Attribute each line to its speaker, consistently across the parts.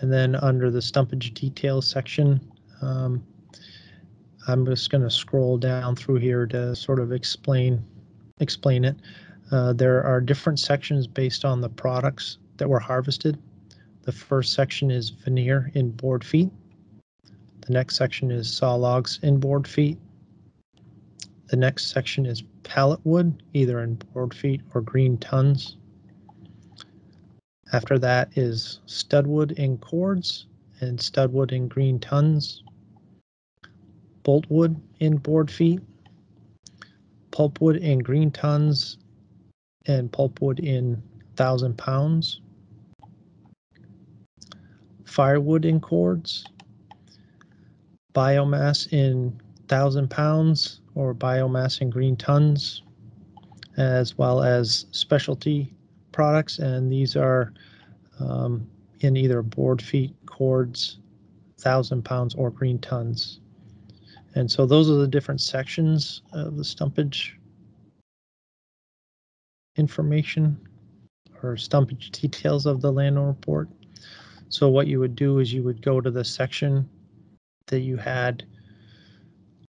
Speaker 1: And then under the stumpage details section, um, I'm just going to scroll down through here to sort of explain explain it. Uh, there are different sections based on the products that were harvested. The first section is veneer in board feet. The next section is saw logs in board feet. The next section is pallet wood, either in board feet or green tons. After that is studwood in cords and studwood in green tons. Boltwood in board feet. Pulpwood in green tons and pulpwood in thousand pounds. Firewood in cords. Biomass in thousand pounds or biomass in green tons, as well as specialty products. And these are um, in either board feet, cords, thousand pounds, or green tons. And so those are the different sections of the stumpage information or stumpage details of the landowner report. So what you would do is you would go to the section that you had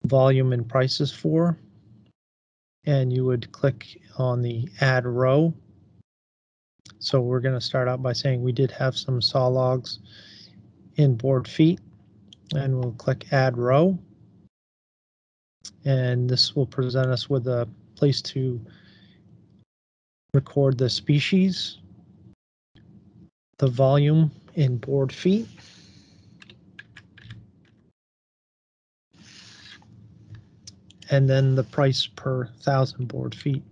Speaker 1: volume and prices for, and you would click on the add row. So we're going to start out by saying we did have some saw logs in board feet, and we'll click add row. And this will present us with a place to record the species, the volume in board feet, and then the price per thousand board feet.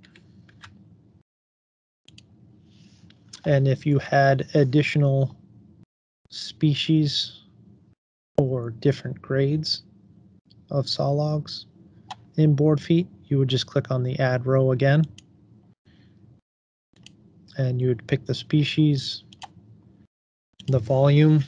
Speaker 1: And if you had additional species or different grades of saw logs in board feet, you would just click on the add row again. And you would pick the species, the volume,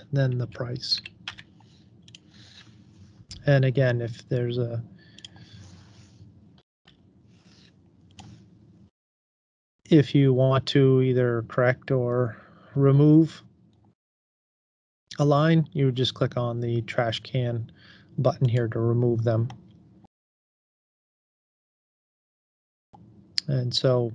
Speaker 1: and then the price. And again, if there's a if you want to either correct or remove a line, you would just click on the trash can button here to remove them. And so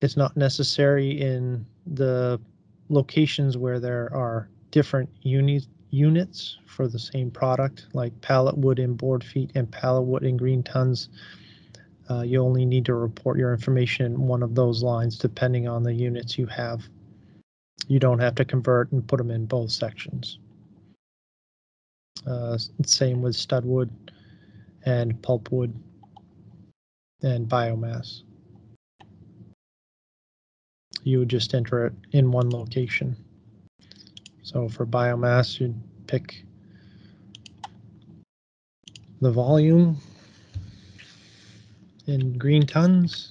Speaker 1: it's not necessary in the locations where there are different uni units for the same product, like pallet wood in board feet and pallet wood in green tons. Uh, you only need to report your information in one of those lines depending on the units you have. You don't have to convert and put them in both sections. Uh, same with studwood and pulpwood and biomass you would just enter it in one location. So for biomass, you'd pick the volume in green tons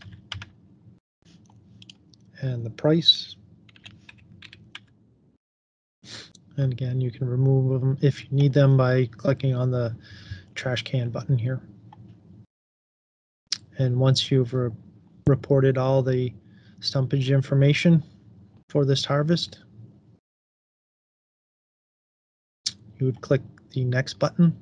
Speaker 1: and the price. And again, you can remove them if you need them by clicking on the trash can button here. And once you've re reported all the stumpage information for this harvest. You would click the next button